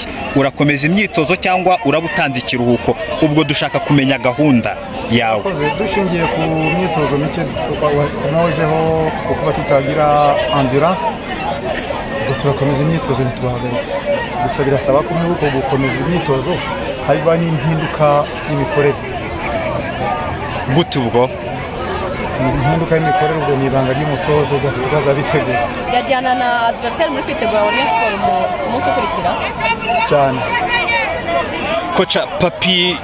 iki urakomeza imyitozo cyangwa uraba utanze ikiruhuko? Ubwo dushaka kumenya gahunda yawe. Koze, dushingiye ku myitozo mike tukomojeho ku kuba tutagira ubwo turakomeza imyitozo ntitubahagarika gusa birasaba ko muri uko gukomeza imyitozo haba n'impinduka y'imikorere. Gute ubwo? Impinduka y'imikorere ubwo ni ibanga ry'umutozo ugafite ukaza bitegura yajyana na adversaire muri kwitegura Sport mu- ku munsi ukurikira. Cyane. Koca papi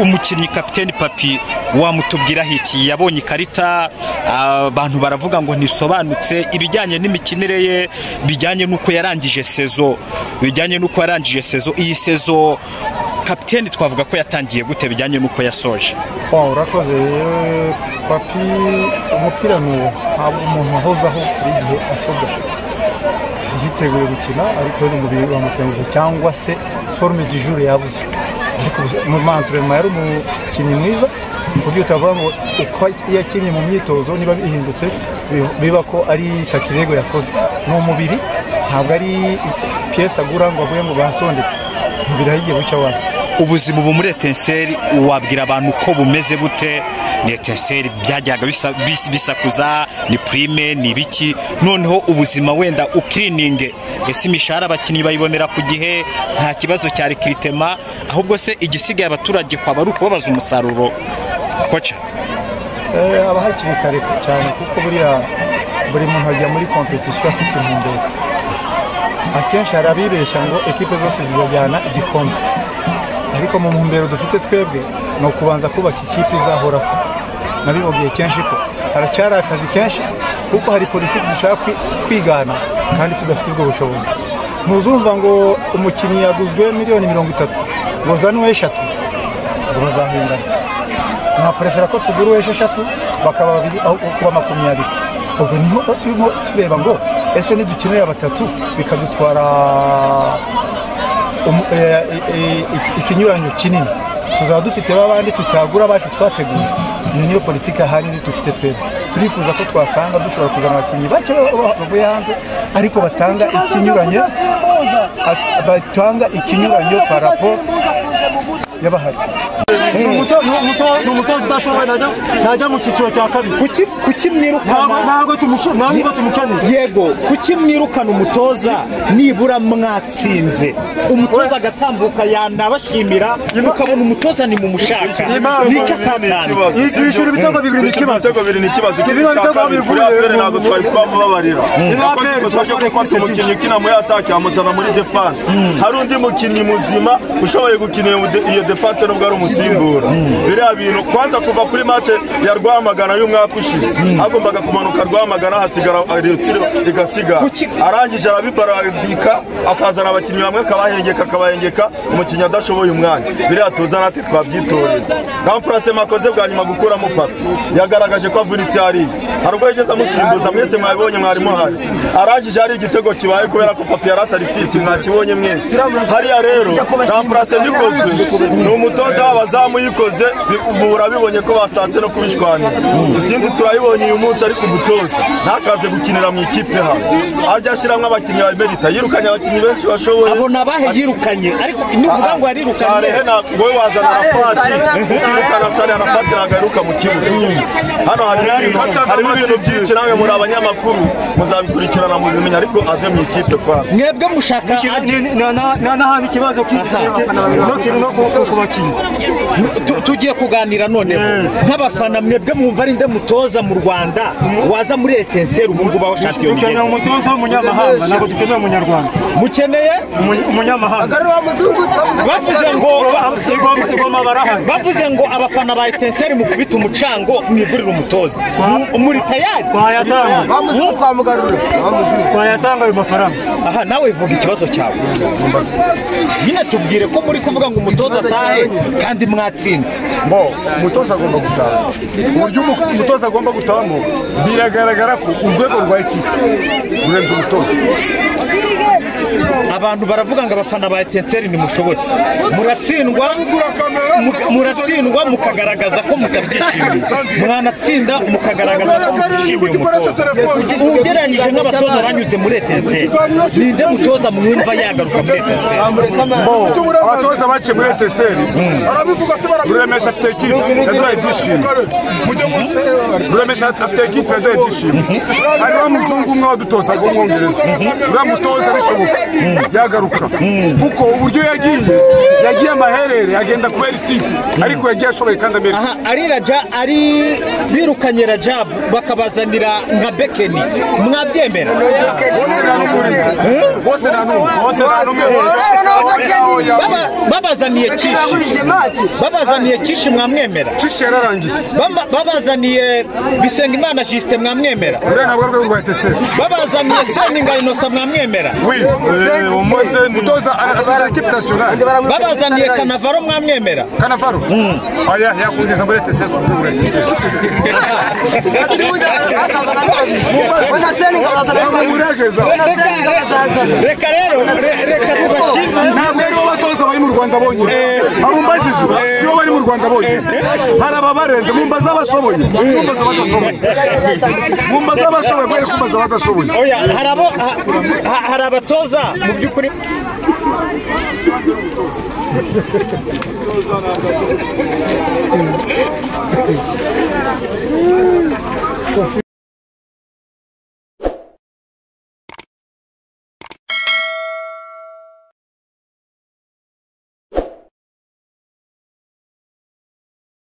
umukinnyi kapiteni papi wamutubwiraho iki? Yabonye ikarita abantu baravuga ngo ntisobanutse ibijyanye n'imikinire ye bijyanye n'uko yarangije sezo bijyanye n'uko yarangije sezo. Iyi sezo kapiteni twavuga ko yatangiye gute bijyanye n'uko yasoje? Urakoze. Yewe papi umupira ni uwo. Ntabwo umuntu ahozaho buri gihe asobwa yiteguye gukina ariko wenda umubiri wamutengushye cyangwa se forume du jour yabuze. Ariko mu manturema yari umukinnyi mwiza ku buryo utavuga ngo uko iyo akinnye mu myitozo niba bihindutse bi- biba ko ari sakirego yakoze. Ni umubiri ntabwo ari piyesi agura ngo avuge ngo basondetse. Umubiri ahigiye bucya wacu ubuzima ubu muri etenseri wabwira abantu ko bumeze bute? Ni etenseri byajyaga bisa- bis- bisakuza ni purime ni ibiki noneho ubuzima wenda ukirininge ese imishahara abakinnyi bayibonera ku gihe? Nta kibazo cya rekiritema ahubwo se igisigaye abaturage kwaba ari ukubabaza umusaruro. Koca Eh, haba hakiri kare cyane kuko buriya buri muntu ajya muri kompetisiyo afite intumbero akenshi hari abibeshya ngo ekipe zose zizajyana igikombe ariko mu mumbero dufite twebwe ni ukubanza kubaka ikipe izahoraho nabibabwiye kenshi ko haracyari akazi kenshi kuko hari politiki dushaka kwigana kandi tudafite ubwo bushobozi. Ntuzumva ngo umukinnyi yaguzwe miliyoni mirongo itatu. Ngo zanwe eshatu ngo bazahindana nta perezida ko tugura esheshatu bakaba babiri aho kuba makumyabiri. Ubwo niho turimo tureba ngo ese nidukenera batatu bikadutwara ikinyuranyo kinini. Tuzaba dufite babandi tutagura abacu twateguye. Iyo niyo politiki ahanini dufite twebwe. Turifuza ko twasanga dushobora kuzana abakinnyi bake ba- ba- bavuye hanze ariko batanga ikinyuranye batanga ikinyuranyo parapo y'abahari. Ni umutoza udashoboye najya najya mu cyiciro cya kabiri kuki mwirukana ntabwo tumukeneye yego kuki mwirukana umutoza nibura mwatsinze umutoza agatambuka yanabashimira ukabona umutoza ni mu mushaka nicyo atatanze ibitego bibiri ni ikibazo ibitego bivuye ntabwo twari twamubabarira gufata umukinnyi ukina muri atake amuzana muri defanse hari undi mukinnyi muzima ushoboye gukina iyo defanse nubwo ari umusimbura biriya bintu kwanza kuva kuri mace ya rwamagana y'umwaka ushize hagombaga kumanuka rwamagana hasigara resitire igasigara arangije arabibarabika akazana abakinnyi bamwe akabahengeka akabahengeka umukinnyi adashoboye umwanya. Biriya tuza natwe twabyitoreza rampurasema akoze bwa nyuma gukuramo papi yagaragaje ko avunitse hariya. Hari ubwo yigeze amusimbuza mwese mwabibonye mwari muhari arangije hari igitego kibaye kubera ko papi yari atari fiti mwakibonye mwese. Hariya rero rampurase bikozwe ni umutoza w'abazamu yikoze bi- ubu urabibonye ko bashatse no kubishwanira intsinzi turayibonye uyu munsi ariko umutoza ntakaze gukinira mu ikipe hano ajya ashyiramo abakinnyi ba merita yirukanye abakinnyi benshi bashoboye abo ni abahe yirukanye ariko nivuga ngo yarirukanye Sarehe wowe wazana arafati ukirukana sare arafati ntabwo aheruka mu kibuga hano harimo ibintu byinshi namwe muri abanyamakuru muzabikurikirana mubimenya ariko ave mu ikipe kwa mwebwe mushaka na- n'ahandi ikibazo ki- ki- ki- no ku- bakinnyi tugiye kuganira noneho. Nk'abafana mwebwe mwumva ari nde mutoza mu rwanda waza muri etenseri ubu ngubu aho shampiyona dukeneye umutoza w'umunyamahanga ntabwo dukeneye umunyarwanda. Mukeneye? Umu- umunyamahanga. Bavuze ngo bavuze ngo abafana ba etenseri mukubita umucango mwigurire umutoza. Mu- muri tayari twayatanga twayatanga ayo mafaranga. Aha nawe vuga ikibazo cyawe. Nyine tubwire ko muri kuvuga ngo umutoza atahe kandi mwatsinze bo umutoza agomba gutaha. Uburyo umu- umutoza agomba gutahamo biragaragara ko urwego rwa ekipe rurenze umutoza. Abantu baravuga ngo abafana ba etenseri ntimushobotse muratsindwa mu- muratsindwa mukagaragaza ko mutabyishimiye. Mwanatsinda mukagaragaza ko mutishimiye umutoza ugereranyije nk'abatoza banyuze muri etenseri. Ninde mutoza mwumva yagaruka muri etenseri? Abatoza baciye muri eteseri ruremesha afite ekipe yaduhaye ibyishimo ruremesha afite ekipe yaduhaye ibyishimo hariho muzungu umwe wadutozaga w'umwongereza uriya mutoza bishoboka. Yagaruka. Kuko uburyo yagiye yagiye amaherere agenda kubera itipe ariko yagiye ashoboye kandi amerika. Aha ari raja ari birukanye rajabu bakabazanira nka bekeni. Mwabyemera? Bose nta n'umwe. Bose nta n'umwe. Bose nta n'umwe. Baba- babazaniye kishi. Babazaniye kishi mwamwemera? Cishe yararangiye. Babazaniye bisengimana jisite mwamwemera? Babazaniye seninga inosa mwamwemera? umutoza aratoza ikipe nasiyonari babazaniye kanavaro mwamwemera kanavaro oya yakugeza muri etesesi kuri etesesi reka rero reka tubashimire ntabwo aribo batoza bari mu rwanda bonyine. Abumbajije sibo bari mu rwanda bonyine. Hari ababarenze mumbaza abashoboye. Mumbaza abadashoboye. Mumbaza abashoboye mwe kumbaza abadashoboye. Hari abatoza mu by'ukuri